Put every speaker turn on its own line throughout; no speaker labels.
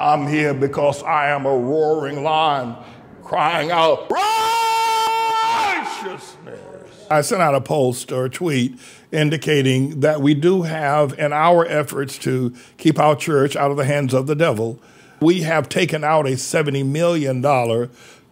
I'm here because I am a roaring lion crying out, righteousness. I sent out a post or a tweet indicating that we do have, in our efforts to keep our church out of the hands of the devil, we have taken out a $70 million,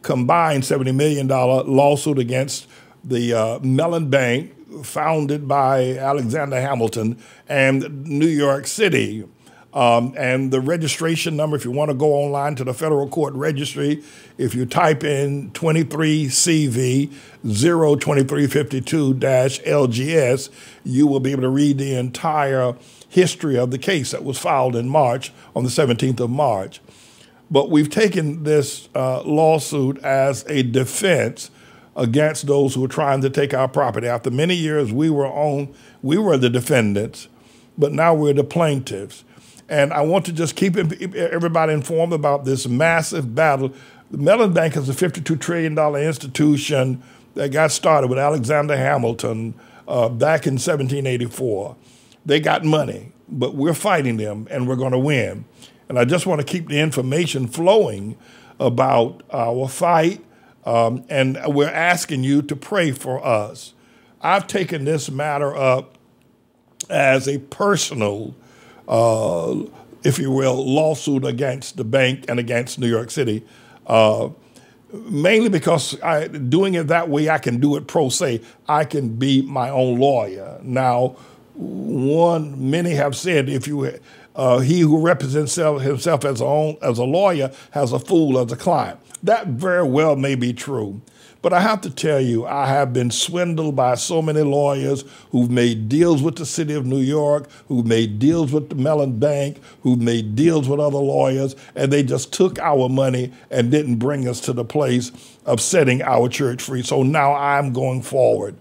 combined $70 million lawsuit against the uh, Mellon Bank, founded by Alexander Hamilton, and New York City. Um, and the registration number, if you want to go online to the federal court registry, if you type in 23CV 02352 LGS, you will be able to read the entire history of the case that was filed in March, on the 17th of March. But we've taken this uh, lawsuit as a defense against those who are trying to take our property. After many years, we were on, we were the defendants, but now we're the plaintiffs. And I want to just keep everybody informed about this massive battle. The Mellon Bank is a $52 trillion institution that got started with Alexander Hamilton uh, back in 1784. They got money, but we're fighting them and we're going to win. And I just want to keep the information flowing about our fight. Um, and we're asking you to pray for us. I've taken this matter up as a personal uh, if you will, lawsuit against the bank and against New York City. Uh, mainly because I, doing it that way, I can do it pro se. I can be my own lawyer. Now, one, many have said if you, uh, he who represents himself as a, own, as a lawyer has a fool as a client. That very well may be true. But I have to tell you, I have been swindled by so many lawyers who've made deals with the city of New York, who've made deals with the Mellon Bank, who've made deals with other lawyers, and they just took our money and didn't bring us to the place of setting our church free. So now I'm going forward.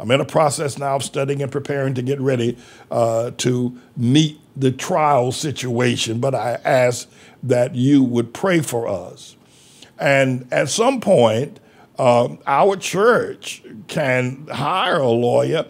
I'm in a process now of studying and preparing to get ready uh, to meet the trial situation, but I ask that you would pray for us. And at some point, um, our church can hire a lawyer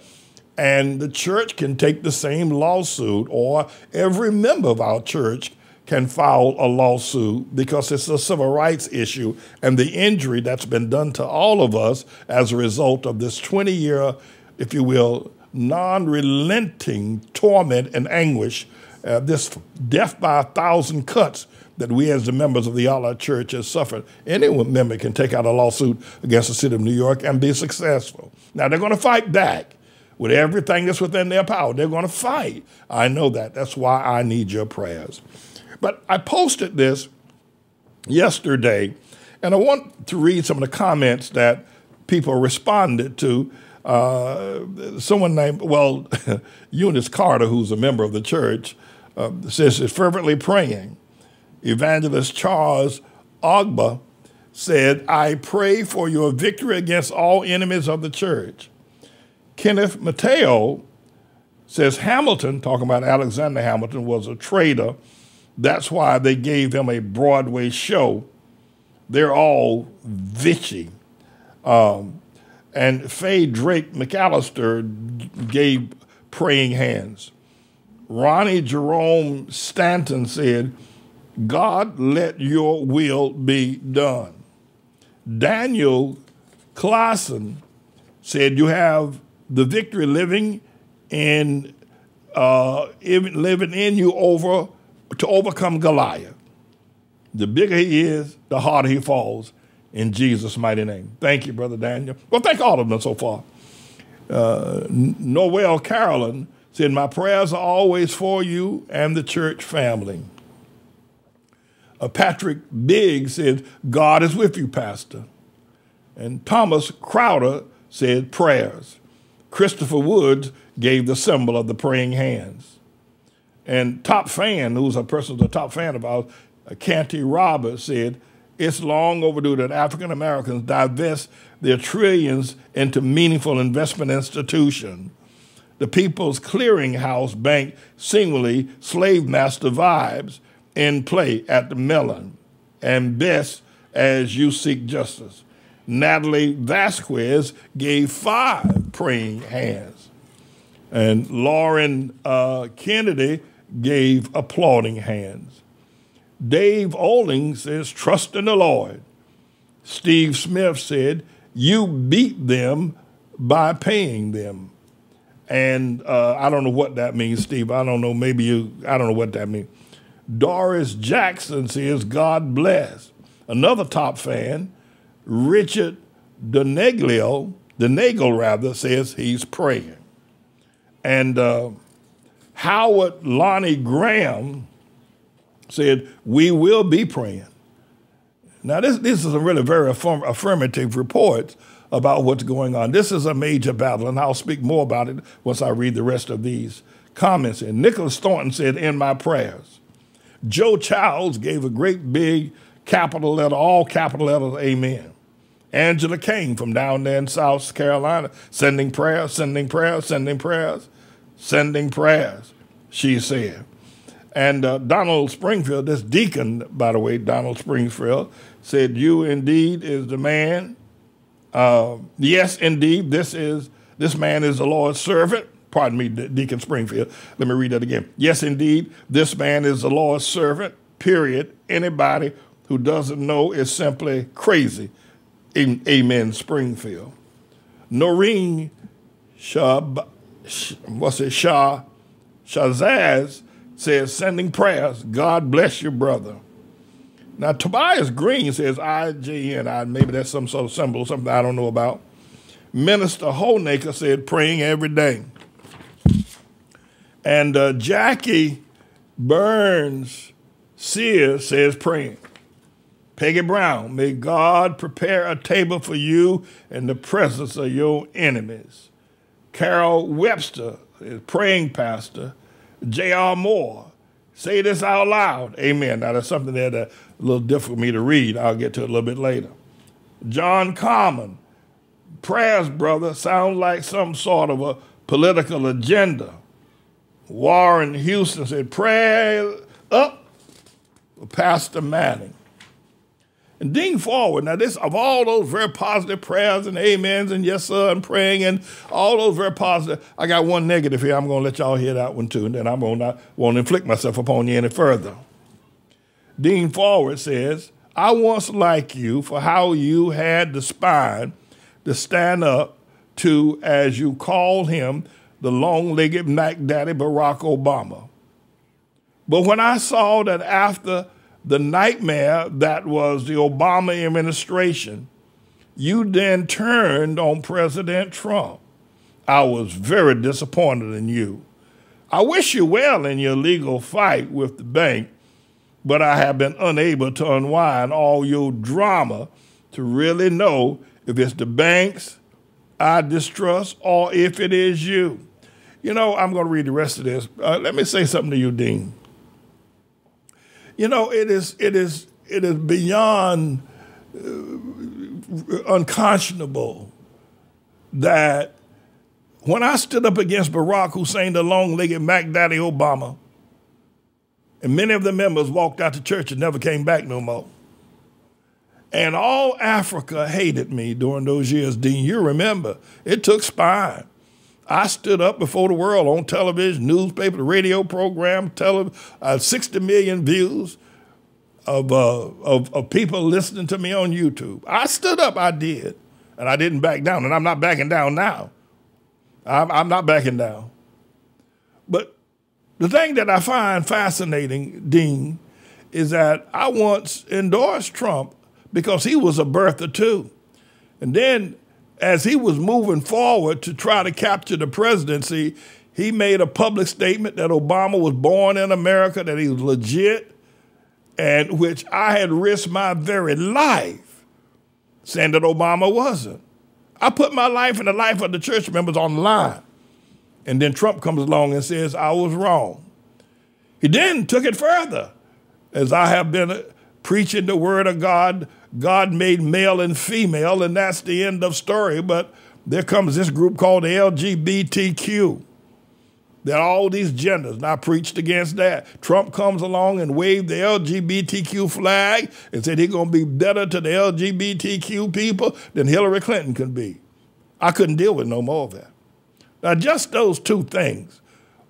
and the church can take the same lawsuit, or every member of our church can file a lawsuit because it's a civil rights issue and the injury that's been done to all of us as a result of this 20 year, if you will, non relenting torment and anguish, uh, this death by a thousand cuts that we as the members of the ATLAH Church has suffered. Any member can take out a lawsuit against the city of New York and be successful. Now they're going to fight back with everything that's within their power. They're going to fight. I know that. That's why I need your prayers. But I posted this yesterday, and I want to read some of the comments that people responded to. Uh, someone named, well, Eunice Carter, who's a member of the church, uh, says she's fervently praying Evangelist Charles Ogba said, I pray for your victory against all enemies of the church. Kenneth Mateo says Hamilton, talking about Alexander Hamilton, was a traitor. That's why they gave him a Broadway show. They're all vichy. Um, and Faye Drake McAllister gave praying hands. Ronnie Jerome Stanton said, God, let your will be done. Daniel Claassen said, You have the victory living in uh, living in you over to overcome Goliath. The bigger he is, the harder he falls in Jesus' mighty name. Thank you, Brother Daniel. Well, thank all of them so far. Uh, Noel Carolyn said, My prayers are always for you and the church family. Uh, Patrick Biggs said, God is with you, Pastor. And Thomas Crowder said, prayers. Christopher Woods gave the symbol of the praying hands. And Top Fan, who's a person who's a top fan of ours, uh, Canty Roberts said, it's long overdue that African Americans divest their trillions into meaningful investment institutions. The People's Clearinghouse Bank seemingly slave master vibes in play at the Mellon, and best as you seek justice. Natalie Vasquez gave five praying hands, and Lauren uh, Kennedy gave applauding hands. Dave Olling says, trust in the Lord. Steve Smith said, you beat them by paying them. And uh, I don't know what that means, Steve. I don't know. Maybe you, I don't know what that means. Doris Jackson says, God bless. Another top fan, Richard Deneglio, Denagle rather, says he's praying. And uh, Howard Lonnie Graham said, We will be praying. Now, this, this is a really very affirm, affirmative report about what's going on. This is a major battle, and I'll speak more about it once I read the rest of these comments. And Nicholas Thornton said, In my prayers. Joe Childs gave a great big capital letter, all capital letters, amen. Angela Kane from down there in South Carolina, sending prayers, sending prayers, sending prayers, sending prayers, she said. And uh, Donald Springfield, this deacon, by the way, Donald Springfield, said, You indeed is the man. Uh, yes, indeed, this is this man is the Lord's servant pardon me, Deacon Springfield. Let me read that again. Yes, indeed, this man is the Lord's servant, period. Anybody who doesn't know is simply crazy. Amen, Springfield. Noreen Shab, what's it, Shah, Shazaz says, sending prayers. God bless your brother. Now, Tobias Green says IJN. I, maybe that's some sort of symbol, something I don't know about. Minister Holnaker said, praying every day. And uh, Jackie Burns Sears says, praying. Peggy Brown, may God prepare a table for you in the presence of your enemies. Carol Webster is praying pastor. J.R. Moore, say this out loud. Amen. Now, that's something that's a little difficult for me to read. I'll get to it a little bit later. John Common, prayers, brother, sounds like some sort of a political agenda. Warren Houston said, Pray up Pastor Manning. And Dean Forward, now this of all those very positive prayers and amens and yes sir and praying and all those very positive, I got one negative here. I'm gonna let y'all hear that one too, and then I'm gonna won't inflict myself upon you any further. Dean Forward says, I once like you for how you had the spine to stand up to, as you call him, the long legged Mac Daddy Barack Obama. But when I saw that after the nightmare that was the Obama administration, you then turned on President Trump. I was very disappointed in you. I wish you well in your legal fight with the bank, but I have been unable to unwind all your drama to really know if it's the banks I distrust or if it is you. You know, I'm going to read the rest of this. Uh, let me say something to you, Dean. You know, it is it is it is beyond uh, unconscionable that when I stood up against Barack Hussein, the long-legged Mac Daddy Obama, and many of the members walked out the church and never came back no more. And all Africa hated me during those years, Dean. You remember, it took spine. I stood up before the world on television, newspaper, the radio program, tele, uh, 60 million views of, uh, of, of people listening to me on YouTube. I stood up, I did, and I didn't back down, and I'm not backing down now. I'm, I'm not backing down. But the thing that I find fascinating, Dean, is that I once endorsed Trump because he was a birther too. And then as he was moving forward to try to capture the presidency, he made a public statement that Obama was born in America, that he was legit, and which I had risked my very life saying that Obama wasn't. I put my life and the life of the church members on the line. And then Trump comes along and says, I was wrong. He then took it further, as I have been preaching the word of God God made male and female, and that's the end of story. But there comes this group called the LGBTQ. That all these genders. And I preached against that. Trump comes along and waved the LGBTQ flag and said he's going to be better to the LGBTQ people than Hillary Clinton can be. I couldn't deal with no more of that. Now, just those two things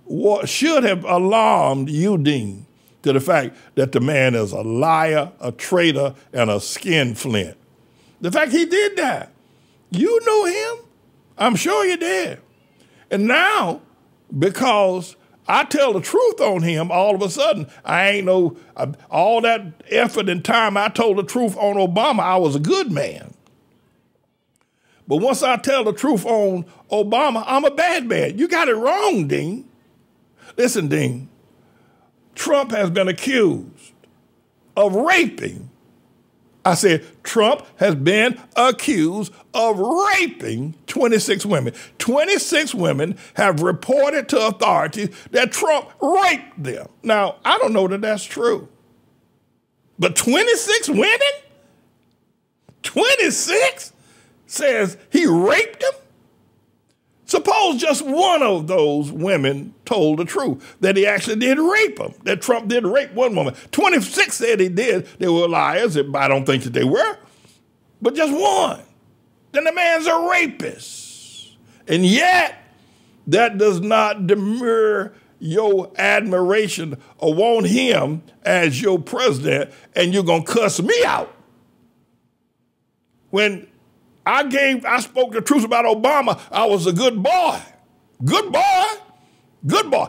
what should have alarmed you, Dean, to the fact that the man is a liar, a traitor, and a skinflint. The fact he did that. You know him. I'm sure you did. And now, because I tell the truth on him, all of a sudden, I ain't no, all that effort and time I told the truth on Obama, I was a good man. But once I tell the truth on Obama, I'm a bad man. You got it wrong, Dean. Listen, Dean, Trump has been accused of raping I said, Trump has been accused of raping 26 women. 26 women have reported to authorities that Trump raped them. Now, I don't know that that's true. But 26 women? 26 says he raped them? Suppose just one of those women told the truth that he actually did rape them, that Trump did rape one woman. 26 said he did. They were liars. But I don't think that they were. But just one. Then the man's a rapist. And yet, that does not demur your admiration or want him as your president, and you're going to cuss me out. When I gave, I spoke the truth about Obama. I was a good boy. Good boy. Good boy.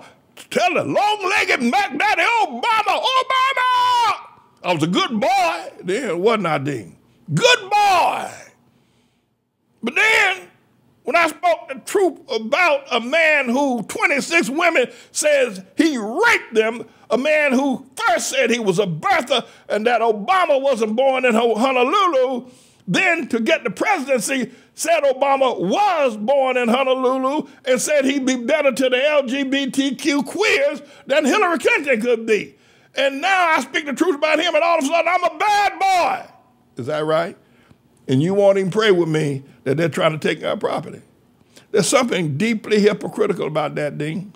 Tell the long-legged Mac Daddy Obama, Obama! I was a good boy then, wasn't I, Dean? Good boy. But then, when I spoke the truth about a man who 26 women says he raped them, a man who first said he was a birther and that Obama wasn't born in Honolulu, then, to get the presidency, said Obama was born in Honolulu and said he'd be better to the LGBTQ queers than Hillary Clinton could be. And now I speak the truth about him, and all of a sudden I'm a bad boy. Is that right? And you won't even pray with me that they're trying to take our property. There's something deeply hypocritical about that, Dean.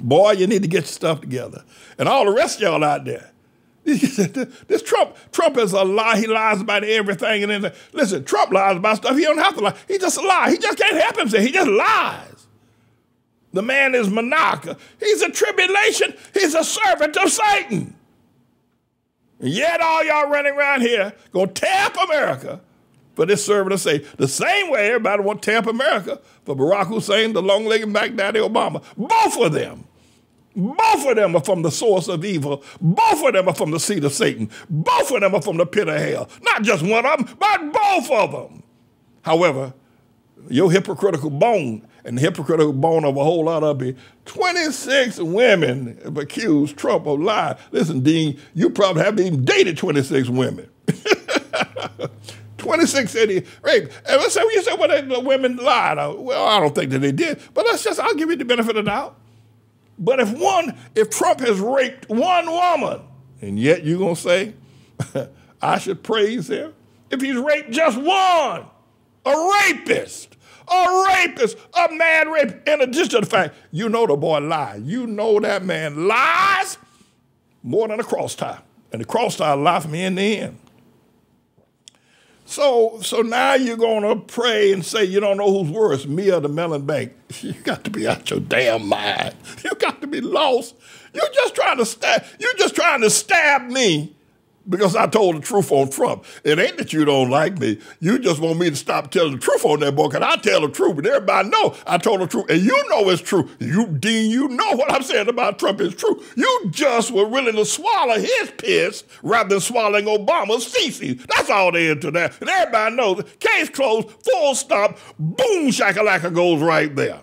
Boy, you need to get your stuff together. And all the rest of y'all out there, this Trump, Trump is a lie. He lies about everything and then, Listen, Trump lies about stuff. He don't have to lie. He just a lie. He just can't help himself. He just lies. The man is maniacal. He's a tribulation. He's a servant of Satan. And yet all y'all running around here gonna tear up America for this servant of Satan. The same way everybody want to tear up America for Barack Hussein, the long-legged Daddy Obama. Both of them both of them are from the source of evil. Both of them are from the seed of Satan. Both of them are from the pit of hell. Not just one of them, but both of them. However, your hypocritical bone and the hypocritical bone of a whole lot of you, 26 women have accused Trump of lying. Listen, Dean, you probably haven't even dated 26 women. 26 said he raped. And let's say, you say, well, the women lied. Uh, well, I don't think that they did. But let's just, I'll give you the benefit of the doubt. But if one, if Trump has raped one woman, and yet you're going to say, I should praise him? If he's raped just one, a rapist, a rapist, a man rapist. In addition to the fact, you know the boy lied. You know that man lies more than a cross tie. And the cross tie lied for me in the end. So, so now you're going to pray and say you don't know who's worse, me or the Mellon bank. You got to be out your damn mind. You got to be lost. You're just trying to stab. You're just trying to stab me because I told the truth on Trump. It ain't that you don't like me. You just want me to stop telling the truth on that boy, because I tell the truth, and everybody know I told the truth, and you know it's true. You, Dean, you know what I'm saying about Trump is true. You just were willing to swallow his piss rather than swallowing Obama's feces. That's all there is to that. And everybody knows, case closed, full stop, boom shakalaka goes right there.